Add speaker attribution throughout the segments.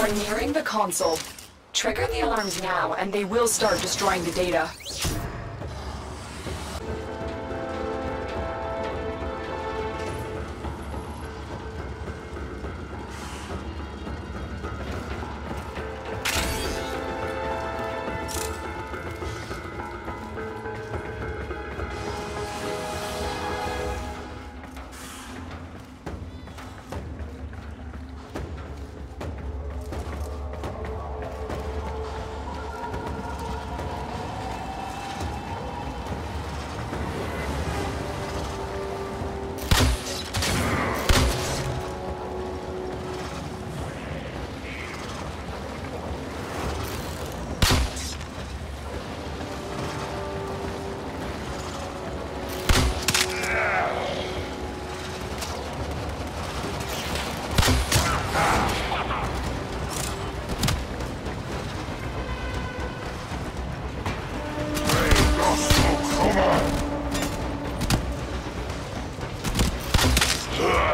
Speaker 1: are nearing the console. Trigger the alarms now, and they will start destroying the data.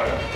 Speaker 1: Florida.